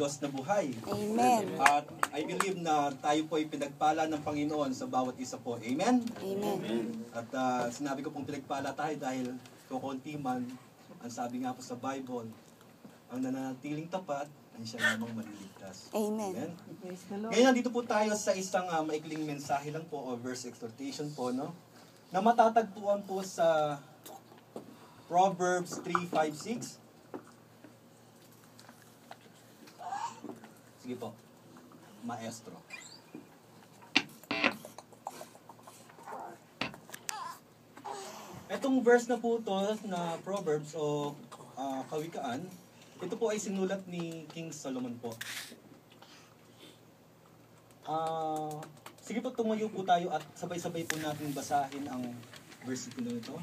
Diyos na buhay. Amen. At I believe na tayo po ay pinagpala ng Panginoon sa bawat isa po. Amen? Amen. At ah, sinabi ko pong pinagpala tayo dahil kukunti man, ang sabi nga po sa Bible, ang nananatiling tapat ay siya lamang maliligtas. Amen. Amen? Ngayon, nandito po tayo sa isang ah, maikling mensahe lang po o verse exhortation po, no? Na matatagpuan po sa Proverbs 3, 5, 6. Sige po. Maestro. Etong verse na po to na Proverbs o ah, Kawikaan, ito po ay sinulat ni King Solomon po. Ah, sige po tumayo po tayo at sabay-sabay po natin basahin ang versikulo nito.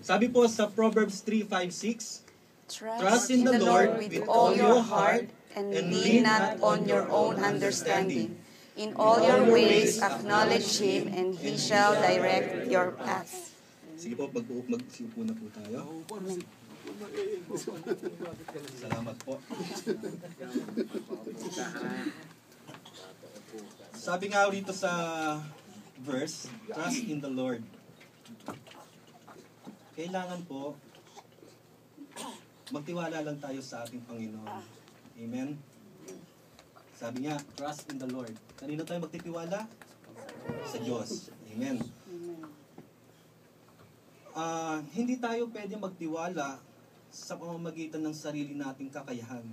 Sabi po sa Proverbs 3:5-6, Trust in the Lord with all your heart and lean not on your own understanding. In all your ways acknowledge Him and He shall direct your paths. Sige po, mag magsiupo na po tayo. Salamat po. Sabi nga rito sa verse, trust in the Lord. Kailangan po, magtiwala lang tayo sa ating Panginoon. Amen? Sabi nga, trust in the Lord. Kanino tayo magtitiwala? Sa Diyos. Amen. Ah, hindi tayo pwede magtiwala sa pamamagitan ng sarili nating kakayahan.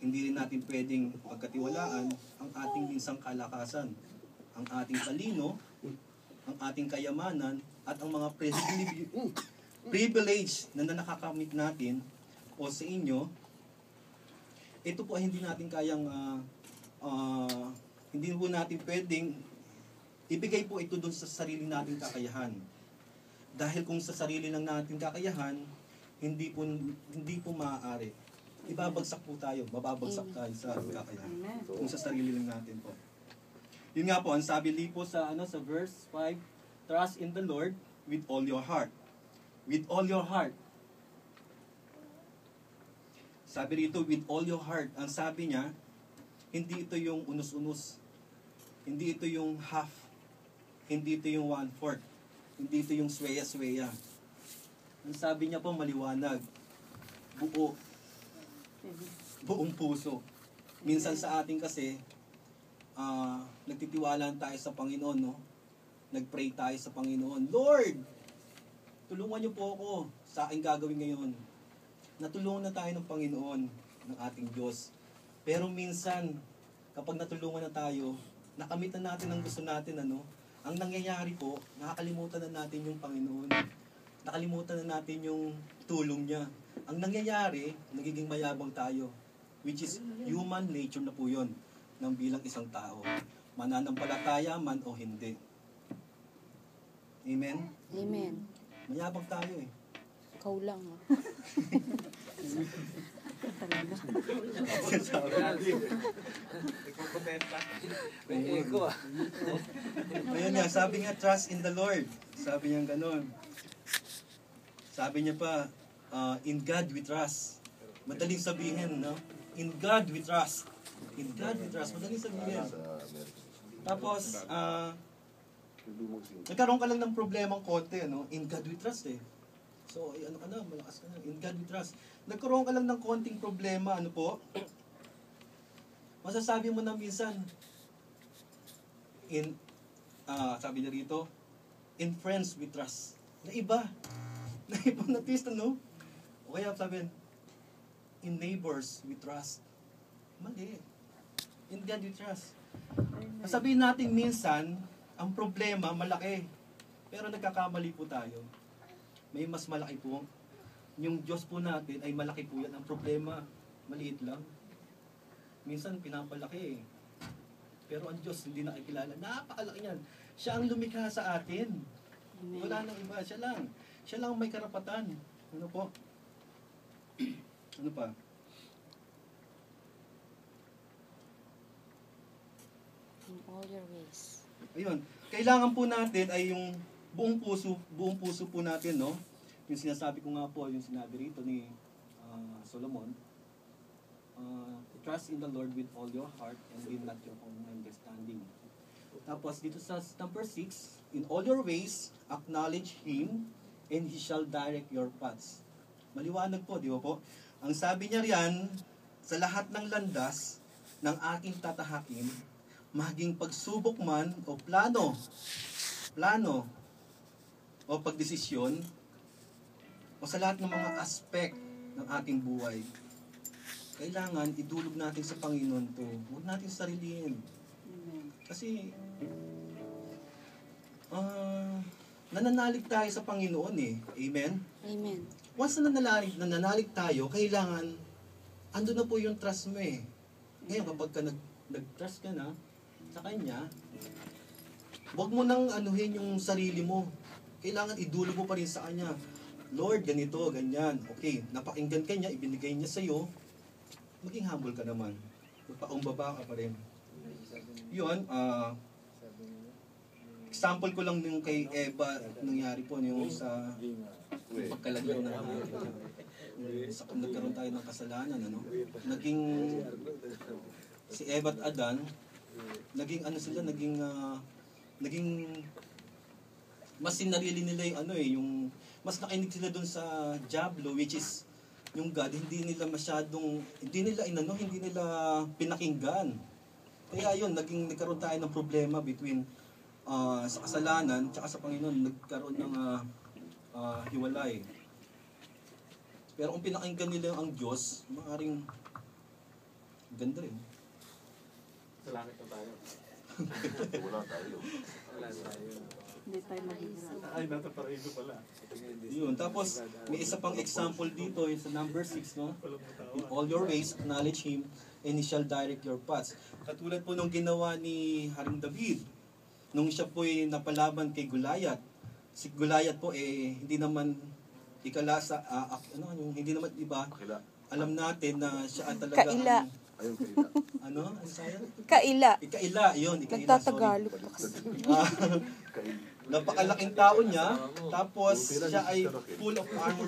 Hindi rin natin pwedeng pagkatiwalaan ang ating minsang kalakasan, ang ating talino, ang ating kayamanan, at ang mga privilege na nakakamit natin o sa inyo, ito po ay hindi natin kayang, ah, ah, hindi po natin pwedeng ibigay po ito dun sa sarili nating kakayahan. Dahil kung sa sarili lang natin kakayahan, hindi po hindi po maaari. Ibabagsak po tayo, mababagsak tayo sa ating kakayahan. Kung sa sarili lang natin po. Yun nga po, ang sabi li po sa ano sa verse 5, trust in the Lord with all your heart. With all your heart. Sabi rito, with all your heart. Ang sabi niya, hindi ito yung unus-unus. Hindi ito yung half. Hindi ito yung one-fourth. Hindi ito yung sweya-sweya. Ang sabi niya po maliwanag. Buo. Buong puso. Minsan sa atin kasi, ah nagtitiwala tayo sa Panginoon, no? Nagpray tayo sa Panginoon. Lord, tulungan niyo po ako sa aking gagawin ngayon. Natulungan na tayo ng Panginoon, ng ating Diyos. Pero minsan, kapag natulungan na tayo, nakamit na natin ang gusto natin, ano? Ang nangyayari po, nakakalimutan na natin yung Panginoon. Nakalimutan na natin yung tulong niya. Ang nangyayari, nagiging mayabang tayo. Which is human nature na po yun ng bilang isang tao. Mananampalataya man o hindi. Amen? Amen. Mayabang tayo eh. Ikaw lang. ah. Ayun nga, sabi nga, trust in the Lord. Sabi niya ganun. Sabi niya pa, uh, in God we trust. Madaling sabihin, no? In God we trust. In God we trust. Madaling sabihin. Tapos, ah, nagkaroon ka lang ng problemang konti, no? In God we trust, eh. So, ay, ano ka na, malakas ka na. In God we trust. Nagkaroon ka lang ng konting problema, ano po? Masasabi mo na minsan, in, ah, sabi niya rito, in friends we trust. Na iba. Na iba na twist, ano? O kaya sabi, in neighbors we trust. Mali. In God we trust. Sabihin natin minsan, ang problema malaki. Pero nagkakamali po tayo. May mas malaki po. Yung Diyos po natin ay malaki po yan. Ang problema, maliit lang. Minsan pinapalaki eh. Pero ang Diyos hindi nakikilala. Napakalaki niyan. Siya ang lumikha sa atin. Amen. Wala nang iba. Siya lang. Siya lang ang may karapatan. Ano po? ano pa? In all your ways. Ayun. Kailangan po natin ay yung buong puso, buong puso po natin, no? Yung sinasabi ko nga po, yung sinabi rito ni ah, Solomon, trust trust in the Lord with all your heart and lean not your own understanding. Tapos dito sa number 6, in all your ways, acknowledge Him and He shall direct your paths. Maliwanag po, di ba po? Ang sabi niya riyan, sa lahat ng landas ng aking tatahakin, maging pagsubok man o plano, plano o pagdesisyon, o sa lahat ng mga aspect ng ating buhay, kailangan idulog natin sa Panginoon to. Huwag natin sarilihin. Kasi, ah, nananalig tayo sa Panginoon eh. Amen? Amen. Once na nananalig, nananalig tayo, kailangan, ando na po yung trust mo eh. Ngayon, kapag ka nag, nag-trust ka na sa Kanya, huwag mo nang anuhin yung sarili mo. Kailangan idulog mo pa rin sa Kanya. Lord, ganito, ganyan. Okay, napakinggan ka niya, ibinigay niya sa'yo, maging humble ka naman. Magpakumbaba ka pa rin. Yun, ah, example ko lang yung kay Eva, nangyari po yung sa pagkalagyan ng sa nagkaroon tayo ng kasalanan, ano? Naging si Eva at Adan, naging ano sila, naging ah, naging mas sinarili nila yung ano eh, yung mas nakinig sila dun sa Diablo which is yung God, hindi nila masyadong, hindi nila inano, hindi nila pinakinggan. Kaya yun, naging nagkaroon tayo ng problema between ah, sa kasalanan tsaka sa Panginoon, nagkaroon ng ah, ah, hiwalay. Pero kung pinakinggan nila ang Diyos, maaaring ganda rin. Sa langit na tayo. Wala tayo. Wala tayo. Hindi tayo mahihirap. Ay, nasa paraiso pala. Yun. Tapos, may isa pang example dito, yung sa number 6, no? In all your ways, acknowledge Him, and He shall direct your paths. Katulad po nung ginawa ni Haring David, nung siya po ay napalaban kay Gulayat. Si Gulayat po, eh, hindi naman ikala sa, ah, ah, ano, yung hindi naman iba, alam natin na siya talaga Kaila. ang- Ayun, kaila. ano? Ano sayang? Kaila. Ikaila, yun, ikaila, sorry. Nagtatagalog pa kasi. Ah, Kaila. Napakalaking tao niya, tapos siya ay full of armor